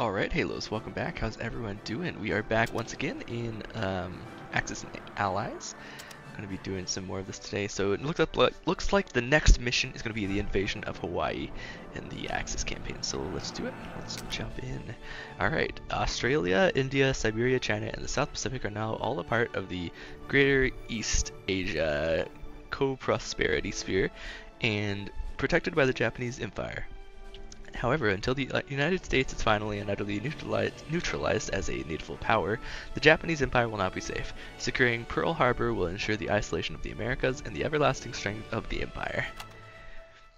Alright, Halos, welcome back. How's everyone doing? We are back once again in um, Axis and Allies. I'm going to be doing some more of this today. So it looks, up, looks like the next mission is going to be the invasion of Hawaii in the Axis campaign. So let's do it. Let's jump in. Alright, Australia, India, Siberia, China, and the South Pacific are now all a part of the Greater East Asia Co-Prosperity Sphere and protected by the Japanese Empire. However, until the uh, United States is finally and utterly neutralized, neutralized as a needful power, the Japanese Empire will not be safe. Securing Pearl Harbor will ensure the isolation of the Americas and the everlasting strength of the Empire.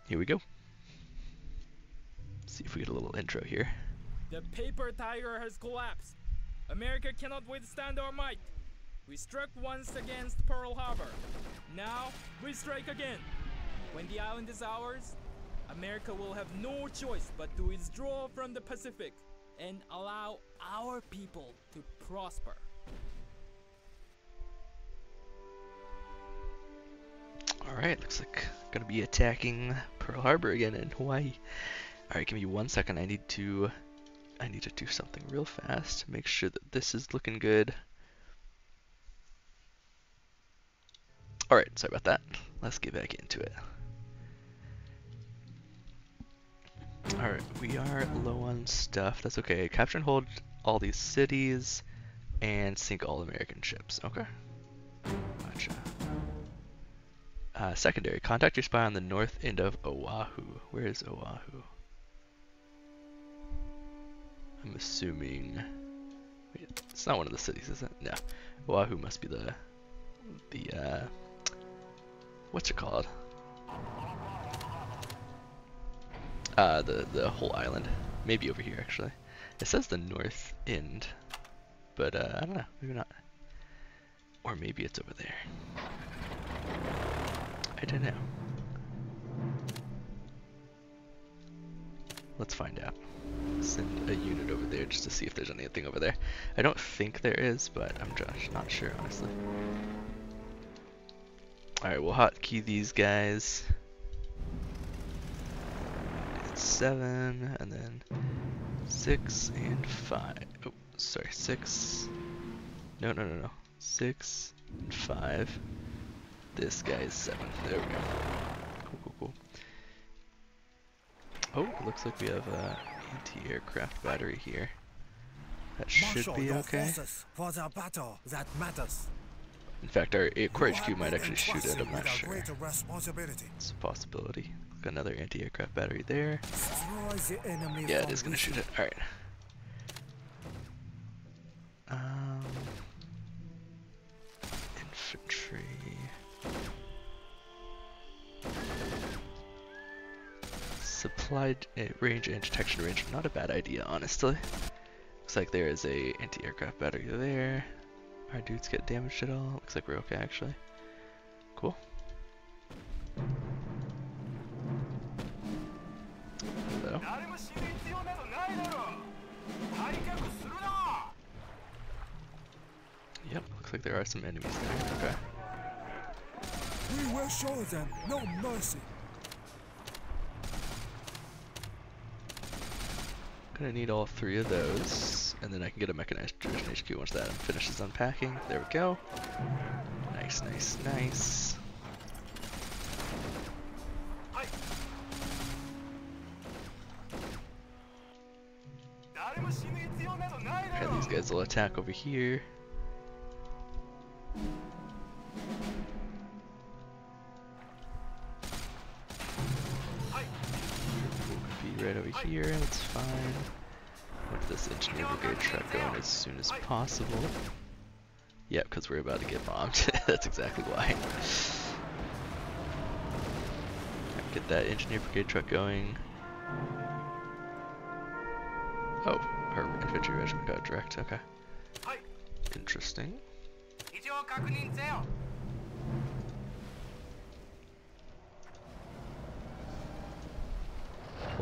Here we go. Let's see if we get a little intro here. The paper tiger has collapsed. America cannot withstand our might. We struck once against Pearl Harbor. Now, we strike again. When the island is ours, America will have no choice but to withdraw from the Pacific and allow our people to prosper. Alright, looks like gonna be attacking Pearl Harbor again in Hawaii. Alright, give me one second. I need to I need to do something real fast. Make sure that this is looking good. Alright, sorry about that. Let's get back into it. Alright, we are low on stuff. That's okay. Capture and hold all these cities and sink all American ships. Okay. Gotcha. Uh, secondary, contact your spy on the north end of Oahu. Where is Oahu? I'm assuming... Wait, it's not one of the cities, is it? No. Oahu must be the... The, uh... What's it called? Uh, the, the whole island. Maybe over here, actually. It says the north end, but uh, I don't know, maybe not. Or maybe it's over there. I don't know. Let's find out. Send a unit over there just to see if there's anything over there. I don't think there is, but I'm just not sure, honestly. Alright, we'll hotkey these guys seven, and then six and five. Oh, sorry, six. No, no, no, no. Six and five. This guy is seven. There we go. Cool, cool, cool. Oh, looks like we have an anti-aircraft battery here. That should be okay. For the battle that matters. In fact, our core HQ might actually shoot it, I'm not sure. It's a possibility. Got another anti-aircraft battery there. Yeah, it is gonna shoot it. Alright. Um, infantry. Supplied uh, range and detection range. Not a bad idea, honestly. Looks like there is a anti-aircraft battery there. Our dudes get damaged at all? Looks like we're okay, actually. Cool. Looks like there are some enemies there. Okay. We will show them no mercy. Gonna need all three of those, and then I can get a mechanized division HQ once that finishes unpacking. There we go. Nice, nice, nice. Okay, these guys will attack over here. Here, it's fine. Let this engineer brigade truck going as soon as possible. Yep, because we're about to get bombed. that's exactly why. Get that engineer brigade truck going. Oh, her infantry regiment got direct, okay. Interesting.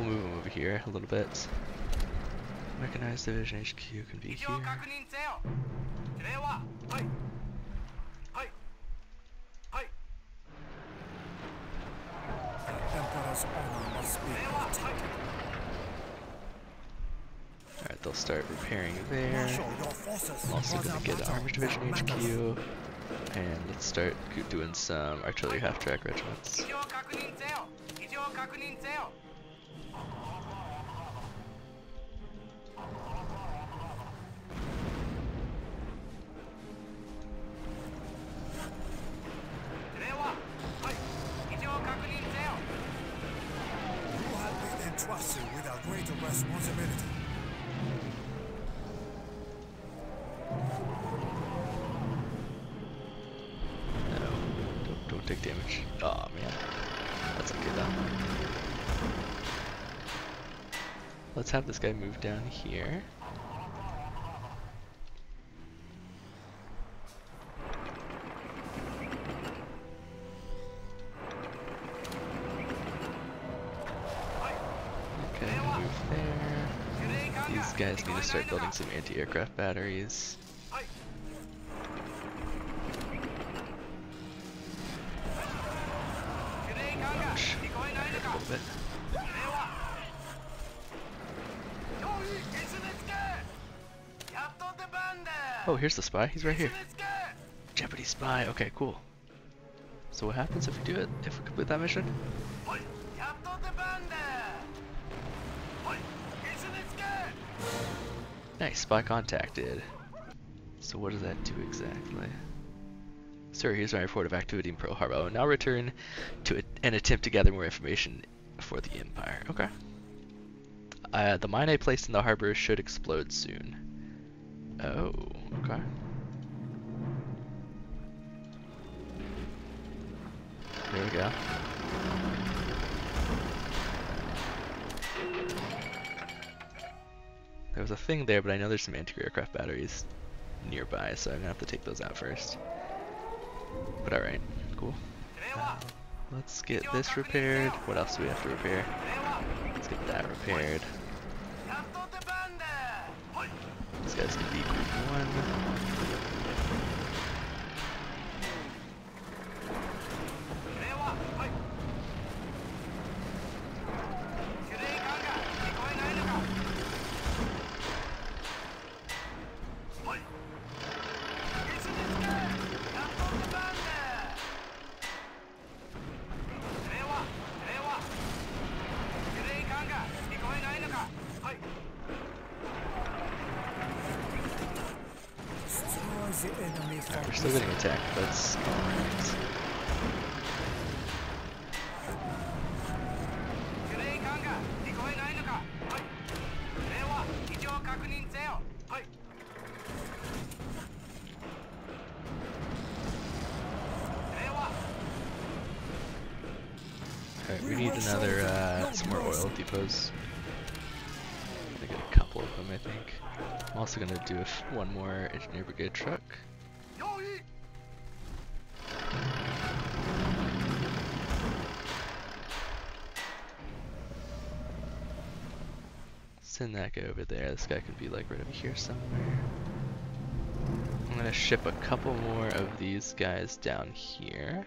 We'll move him over here a little bit. Mechanized Division HQ can be here. Alright, they'll start repairing there. I'm also gonna get Battle Armor Division. HQ, and let's start doing some artillery half-track regiments. Greater responsibility. No, don't, don't take damage. Oh man, that's okay though. Let's have this guy move down here. start building some anti-aircraft batteries. Oh, here's the spy. He's right here. Jeopardy spy. Okay, cool. So what happens if we do it? If we complete that mission? Nice, spy contacted. So what does that do exactly? Sir, here's my report of activity in Pearl Harbor. I will now return to it and attempt to gather more information for the Empire. Okay. Uh, the mine I placed in the harbor should explode soon. Oh, okay. There we go. There was a thing there, but I know there's some anti-aircraft batteries nearby, so I'm gonna have to take those out first. But alright, cool. Uh, let's get this repaired. What else do we have to repair? Let's get that repaired. We need another, uh, some more oil depots. I get a couple of them, I think. I'm also gonna do one more engineer brigade truck. Send that guy over there. This guy could be like right over here somewhere. I'm gonna ship a couple more of these guys down here.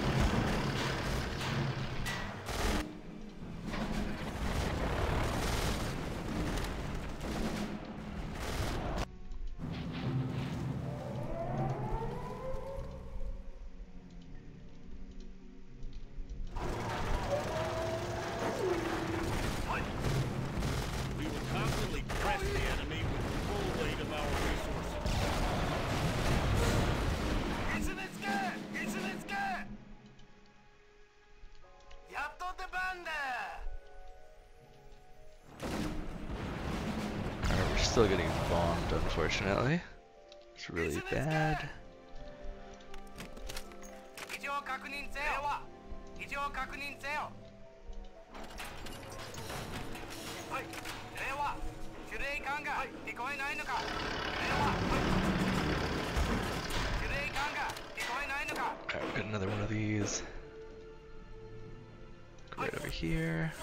one of these. Right over here.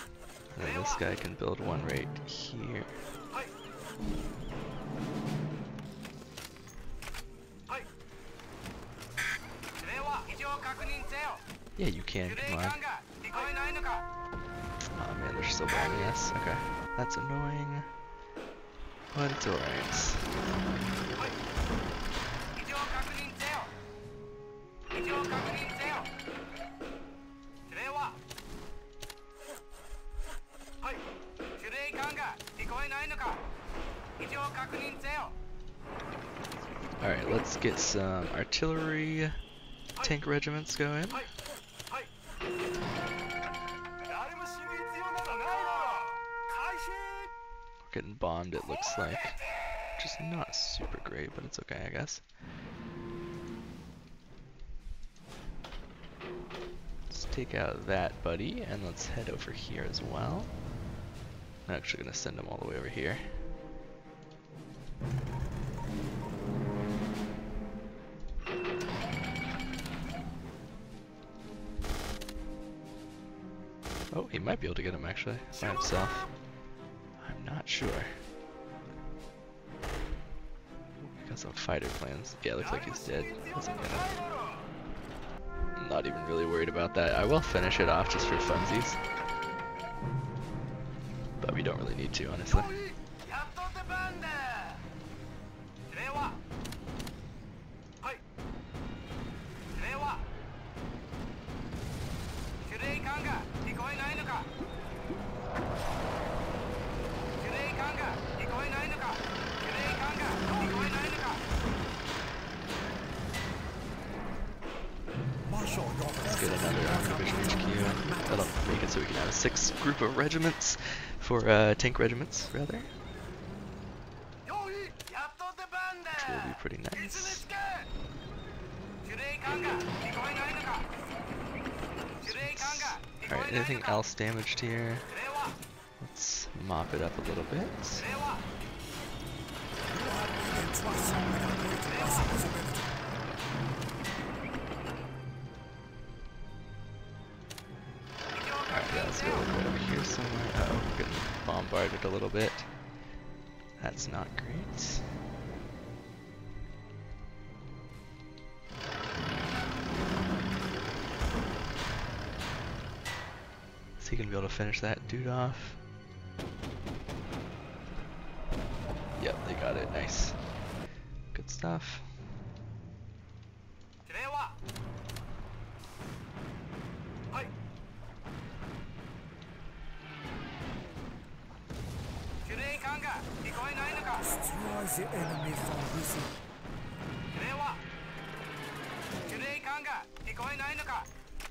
And then this guy can build one right here. Yeah, you can, come on. Oh man, they're still bombing us. Okay. That's annoying. But it's alright. Alright, let's get some artillery tank regiments going. We're getting bombed, it looks like. Just not super great, but it's okay, I guess. Let's take out that buddy, and let's head over here as well. I'm actually going to send him all the way over here. Oh, he might be able to get him actually, by himself. I'm not sure. Got some fighter plans. Yeah, looks like he's dead. Not even really worried about that. I will finish it off just for funsies. But we don't really need to, honestly. regiments, for uh, tank regiments, rather. Which will be pretty nice. Alright, anything else damaged here? Let's mop it up a little bit. A little bit. That's not great. Is he gonna be able to finish that dude off? Yep, they got it. Nice. Good stuff. the enemy from within.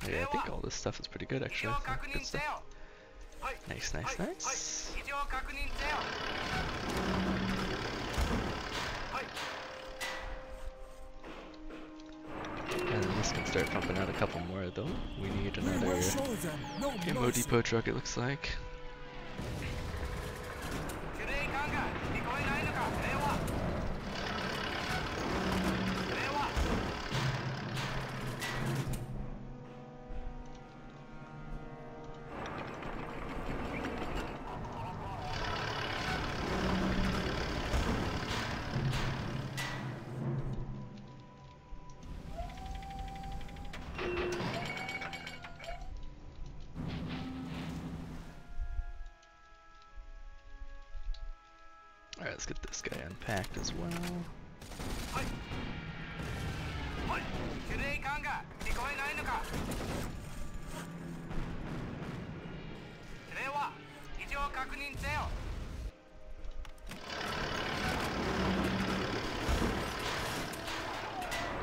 Yeah, I think all this stuff is pretty good actually. Good. Nice, nice, nice. And this can start pumping out a couple more though. We need another no, MO depot truck it looks like. Alright, let's get this guy unpacked as well.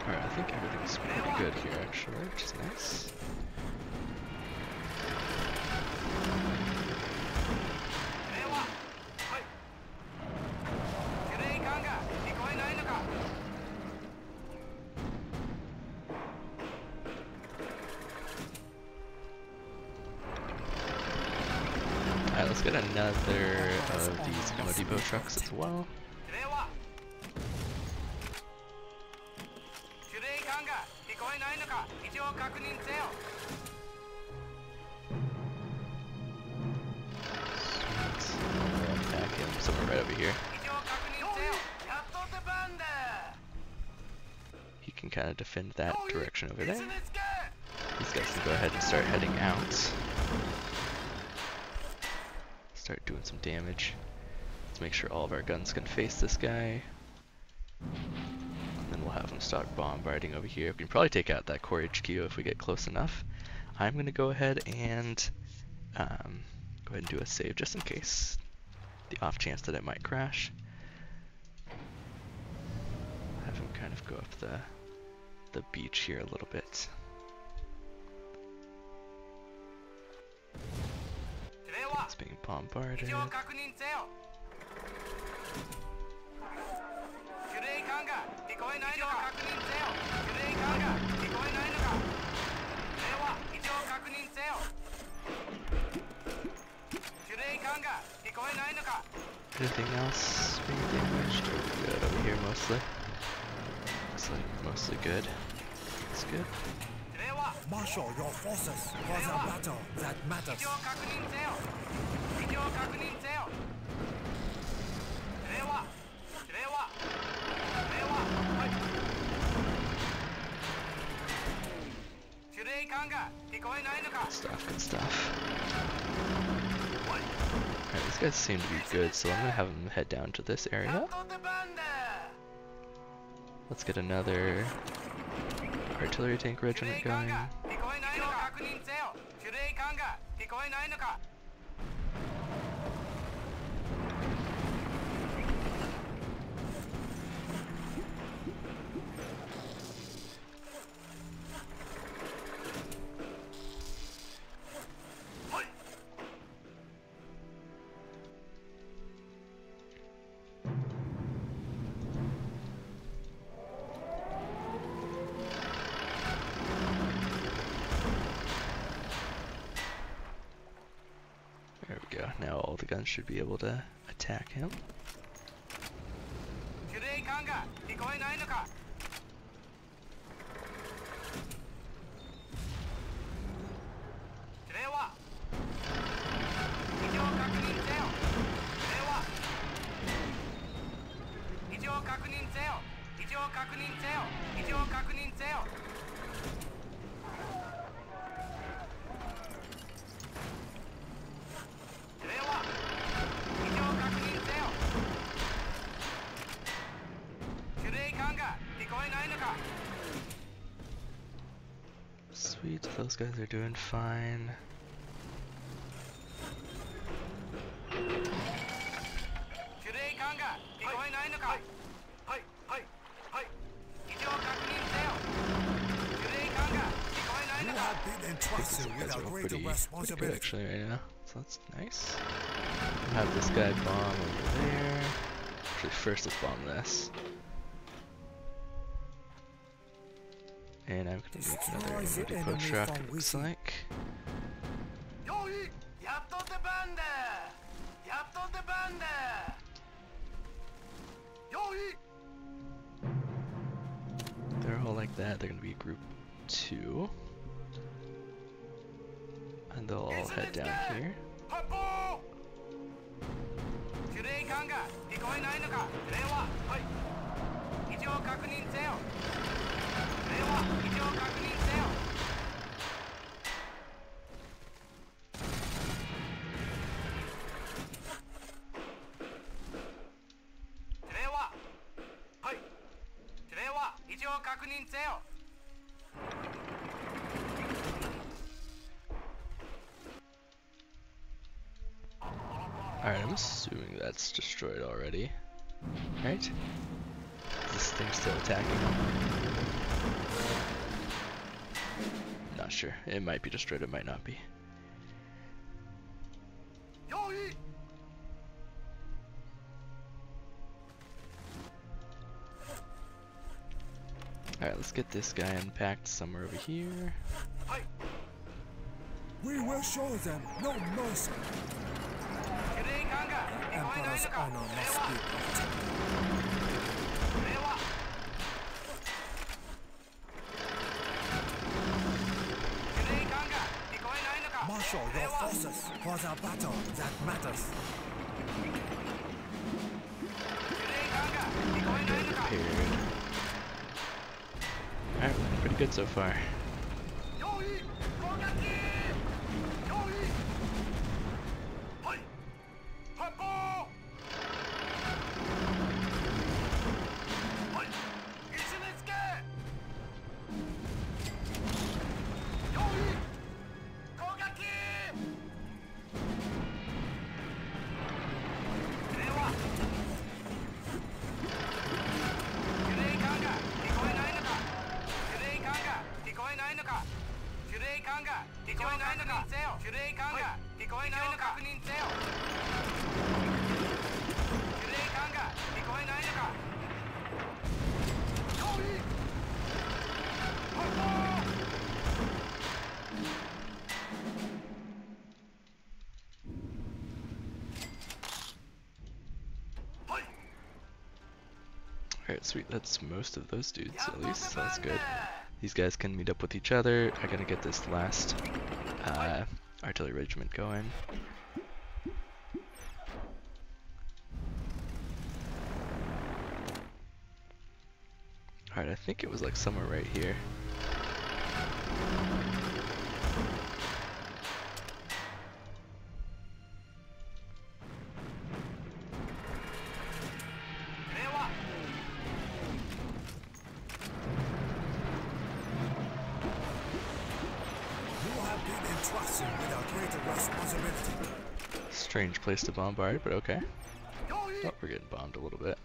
Alright, I think everything's pretty good here actually, which is nice. well. Someone right over here. He can kind of defend that direction over there. These guys can go ahead and start heading out. Start doing some damage. Let's make sure all of our guns can face this guy. And then we'll have him start bombarding over here. We can probably take out that core HQ if we get close enough. I'm going to go ahead and um, go ahead and do a save just in case. The off chance that it might crash. Have him kind of go up the, the beach here a little bit. It's being bombarded. Anything else being damaged? Or good over here mostly. Looks like mostly good. It's good. Marshal your forces for the battle that matters. Good stuff, good stuff. Alright, these guys seem to be good, so I'm gonna have them head down to this area. Let's get another artillery tank regiment going. Should be able to attack him. のか have been entrusted These with guys a are all greater pretty, pretty good actually right now, so that's nice. We'll have this guy bomb over there. Actually, first let's bomb this. And I'm going to make another depot truck, it looks like. They're all like that, they're going to be group 2. And they'll all head down here. 確認せよ指令は一応確認せよ指令ははい指令は一応確認せよ Alright, I'm assuming that's destroyed already. Right? Is this thing still attacking? sure. It might be destroyed, it might not be. Alright, let's get this guy unpacked somewhere over here. We will show them no mercy. Emperors marshal your forces for the battle that matters. Alright, pretty good so far. が聞こえないのか確認せよ司令官が聞こえないのか用意発砲 はい Alright, sweet. That's most of those dudes, at least. So that's good. These guys can meet up with each other. I gotta get this last uh, artillery regiment going. Alright, I think it was like somewhere right here. Place to bombard, but okay. Oh, we're getting bombed a little bit.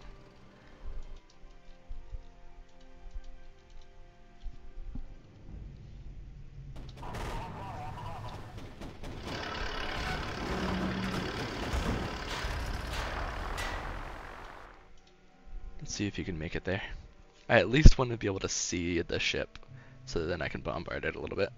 Let's see if you can make it there. I at least want to be able to see the ship, so then I can bombard it a little bit.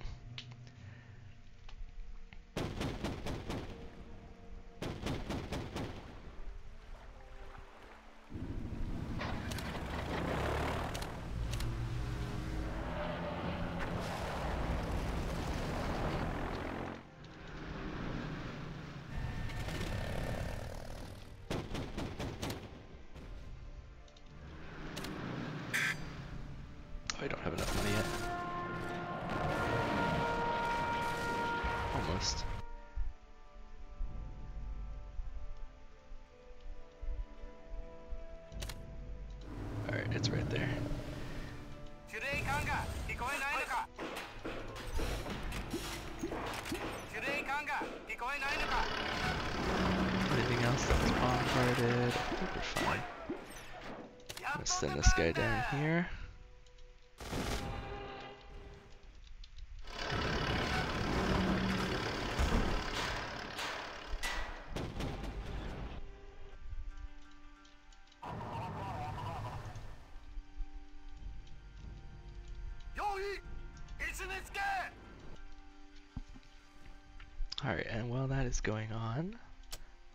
Alright, and while that is going on,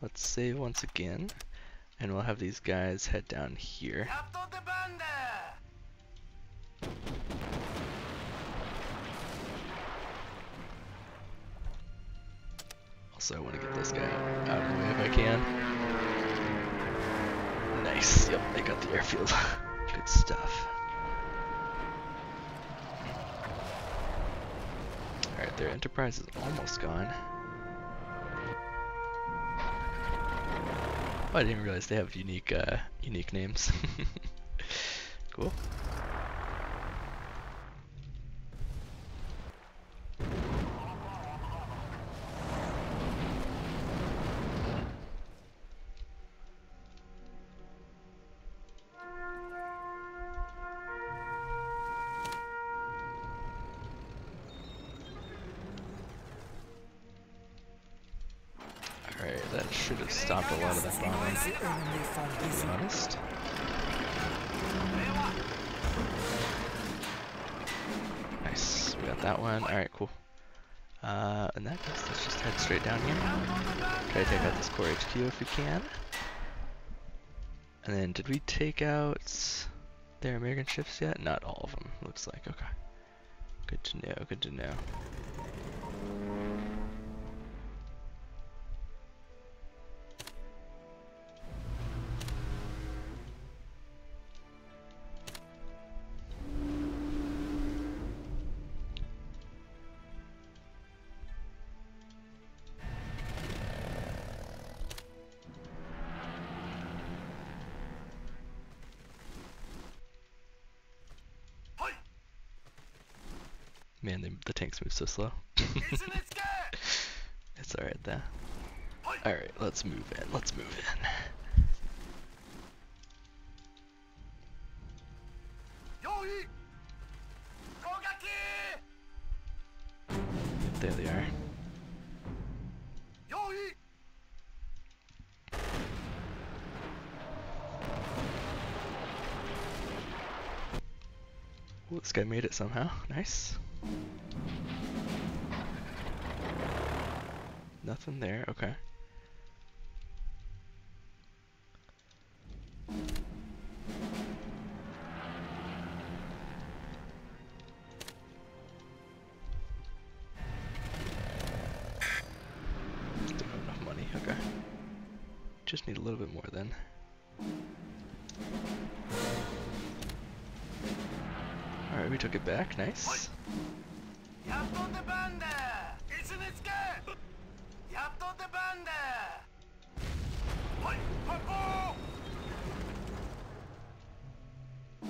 let's save once again, and we'll have these guys head down here. Also, I want to get this guy out, of the way if I can. Nice, yep, I got the airfield. Good stuff. Alright, their enterprise is almost gone. Oh, I didn't realize they have unique, uh, unique names. cool. If we can. And then, did we take out their American ships yet? Not all of them, looks like. Okay. Good to know, good to know. So slow. it's alright though. Alright, let's move in. Let's move in. There they are. Ooh, this guy made it somehow. Nice. Nothing there, okay. Enough money, okay. Just need a little bit more then. Alright, we took it back, nice.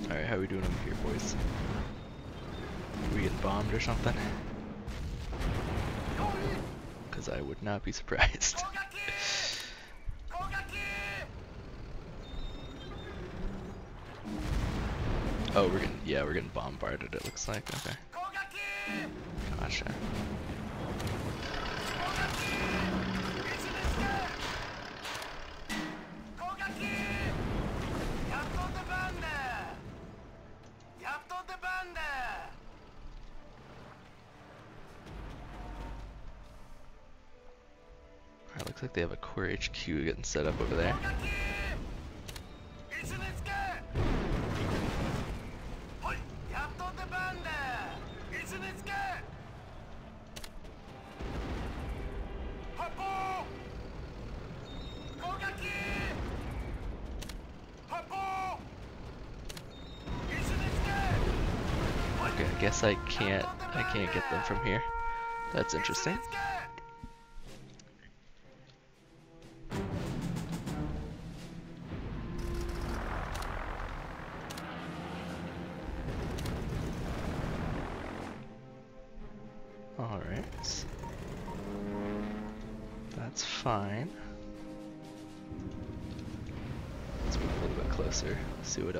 Alright, how we doing up here, boys? we get bombed or something? Because I would not be surprised. oh, we're getting, yeah, we're getting bombarded, it looks like. Okay. Gotcha. like they have a core HQ getting set up over there. Okay, I guess I can't I can't get them from here. That's interesting.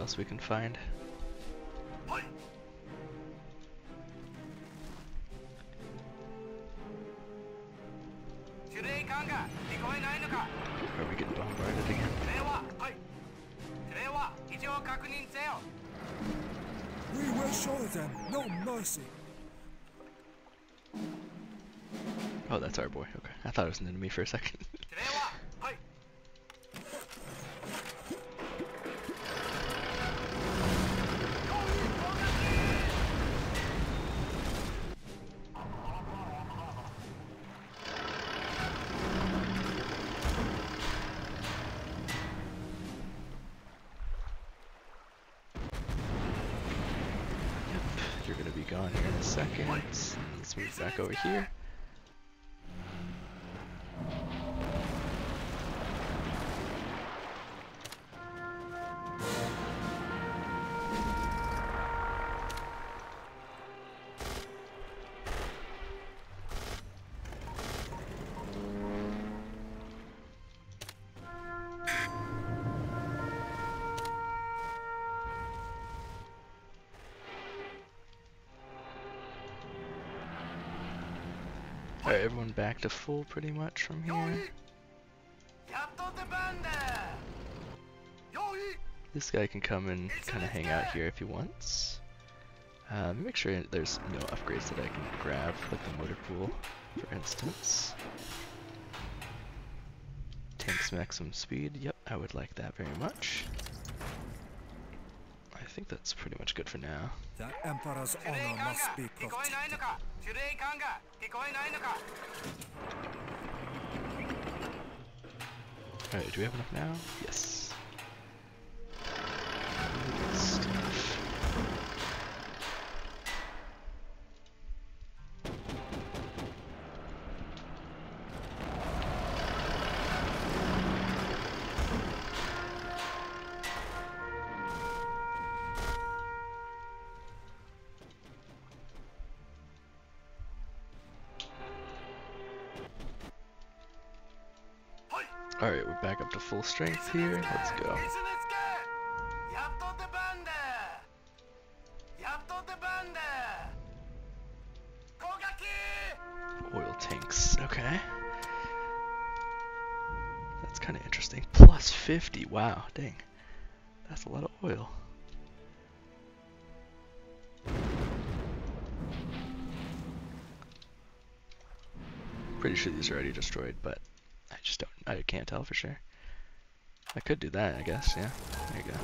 else we can find. Are we getting bombarded again? We will show them no mercy. Oh, that's our boy. Okay. I thought it was an enemy for a second. Gone here in a second. Let's move back over here. back to full pretty much from here. This guy can come and kind of hang out here if he wants. Uh, make sure there's no upgrades that I can grab, like the motor pool, for instance. Tanks maximum speed, yep, I would like that very much think that's pretty much good for now. The Emperor's honor must be protected. Alright, do we have enough now? Yes. Alright, we're back up to full strength here. Let's go. Oil tanks, okay. That's kind of interesting. Plus 50, wow, dang. That's a lot of oil. Pretty sure these are already destroyed, but I just don't, I can't tell for sure. I could do that, I guess, yeah. There you go.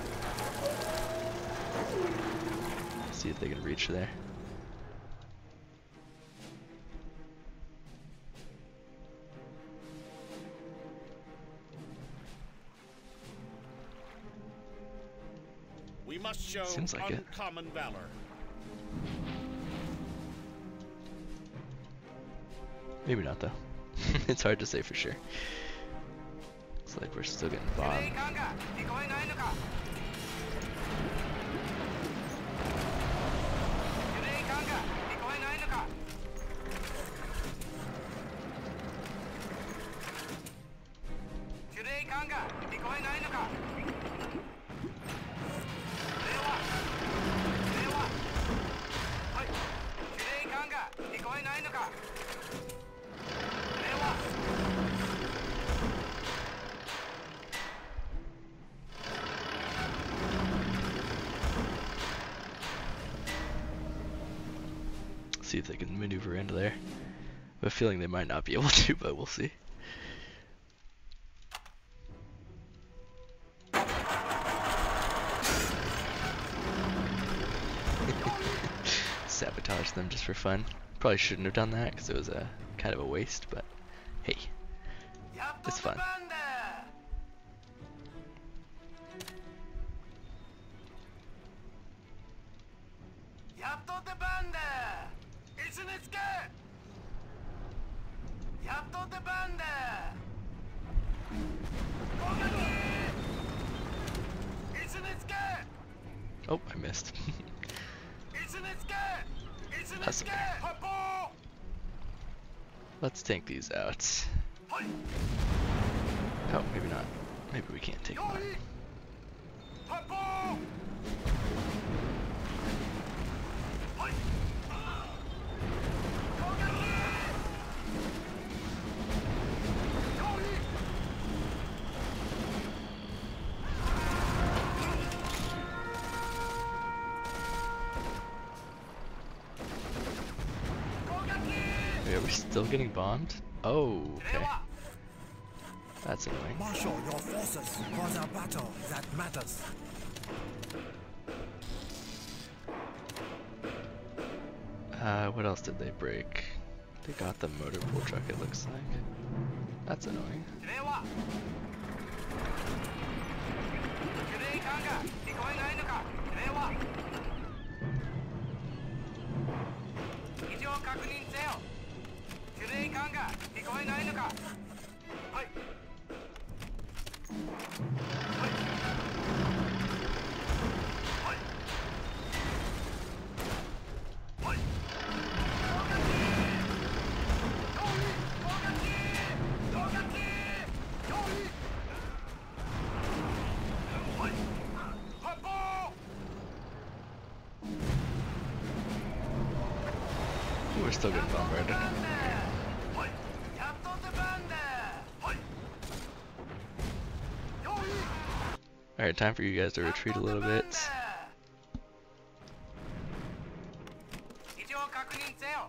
See if they can reach there. We must show Seems like it. uncommon valor. Maybe not though. it's hard to say for sure. Like we're still getting bombed. see if they can maneuver into there. I have a feeling they might not be able to, but we'll see. Sabotage them just for fun. Probably shouldn't have done that because it was a kind of a waste, but hey, it's fun. possible. Let's take these out. Oh, maybe not. Maybe we can't take them out. Oh, okay. That's annoying. Marshal your forces for the battle that matters. Uh, what else did they break? They got the motor pool truck, it looks like. That's annoying. 間が聞こえないのかはい我 still getting bombarded. Alright, time for you guys to retreat a little bit. 一応確認せよ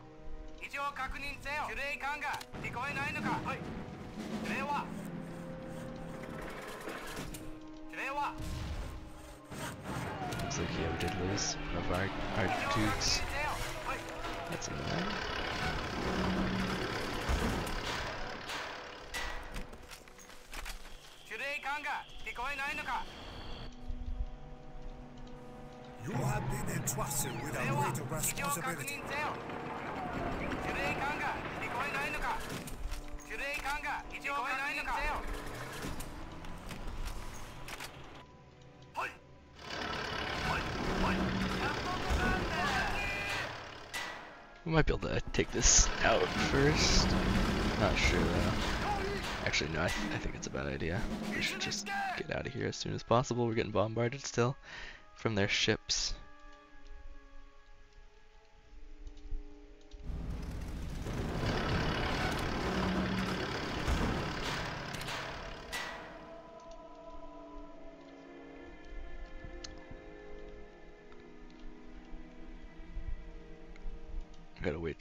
一応確認せよ司令官が聞こえないのかはい司令は司令は Looks like yeah, we did lose one of our our 一応確認 dudes. せよはい That's annoying. 司令官が聞こえないのか have been entrusted with a greater responsibility. We might be able to take this out first. Not sure though. Actually, no, I, th I think it's a bad idea. We should just get out of here as soon as possible. We're getting bombarded still from their ships.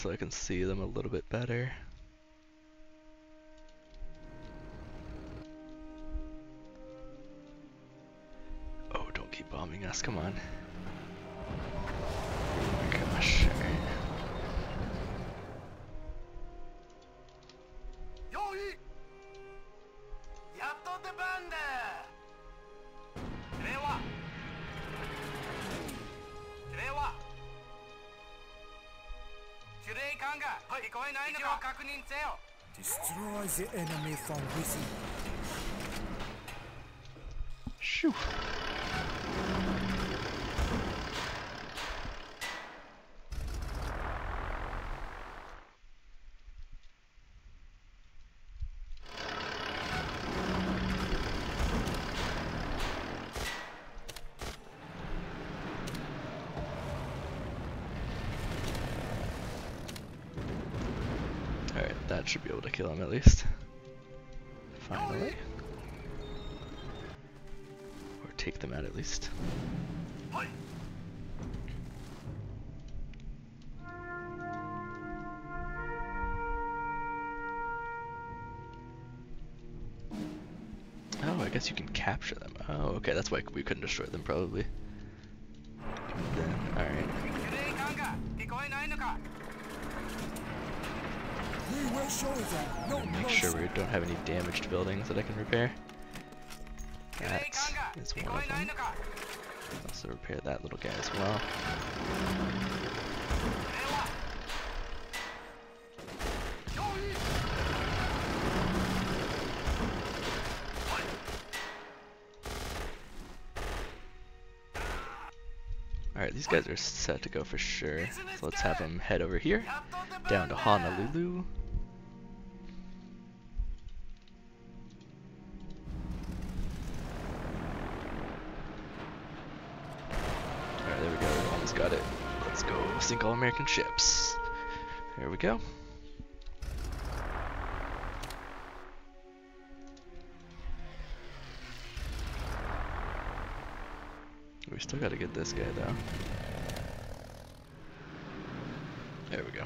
Till I can see them a little bit better. Oh, don't keep bombing us, come on. Oh my gosh. The enemy from within. Alright, that should be able to kill him at least. Finally. Or take them out at least. Oh, I guess you can capture them. Oh, okay, that's why we couldn't destroy them probably. Make sure we don't have any damaged buildings that I can repair. That is one of them. Also repair that little guy as well. Alright, these guys are set to go for sure. So let's have them head over here, down to Honolulu. All American ships. There we go. We still gotta get this guy though. There we go.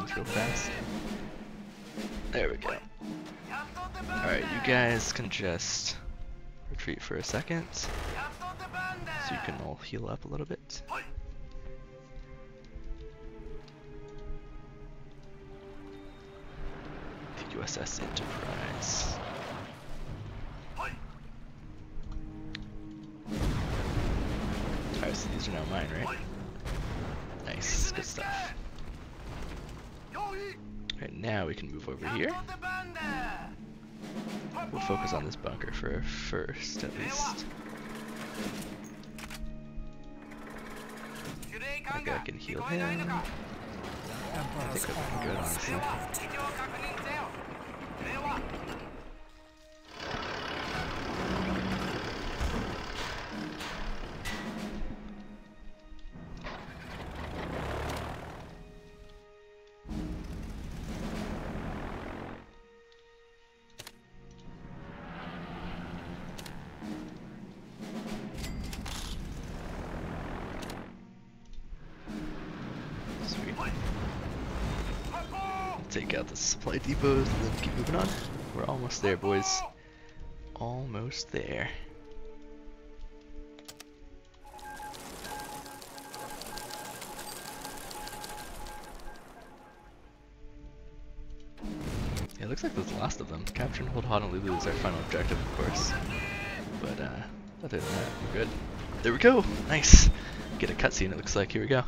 things real fast. There we go. Alright, you guys can just retreat for a second so you can all heal up a little bit. The USS Enterprise. We'll focus on this bunker for first, at least. That guy can heal him. I think I'm good, honestly. And then keep moving on. We're almost there, boys. Almost there. Yeah, it looks like there's the last of them. Capture and hold Honolulu is our final objective, of course. But, uh, other than that, we're good. There we go! Nice! Get a cutscene, it looks like. Here we go.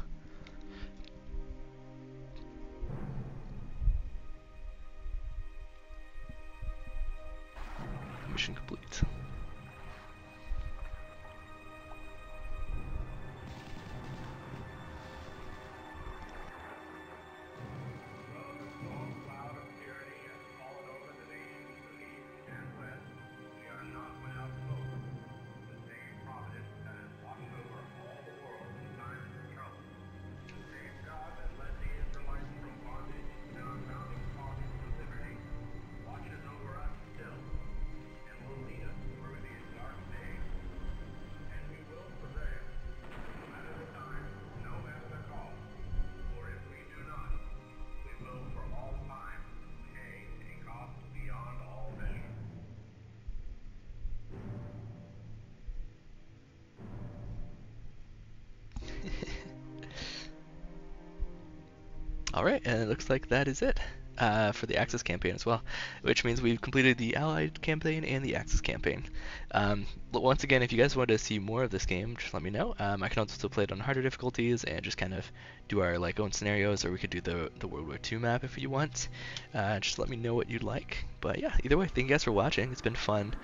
Alright, and it looks like that is it uh, for the Axis campaign as well, which means we've completed the Allied campaign and the Axis campaign. Um, once again, if you guys want to see more of this game, just let me know. Um, I can also play it on harder difficulties and just kind of do our like own scenarios, or we could do the, the World War II map if you want. Uh, just let me know what you'd like. But yeah, either way, thank you guys for watching. It's been fun.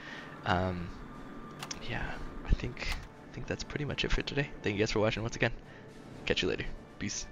Um, yeah, I think I think that's pretty much it for today. Thank you guys for watching once again. Catch you later. Peace.